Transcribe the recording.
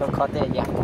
ตัวเ光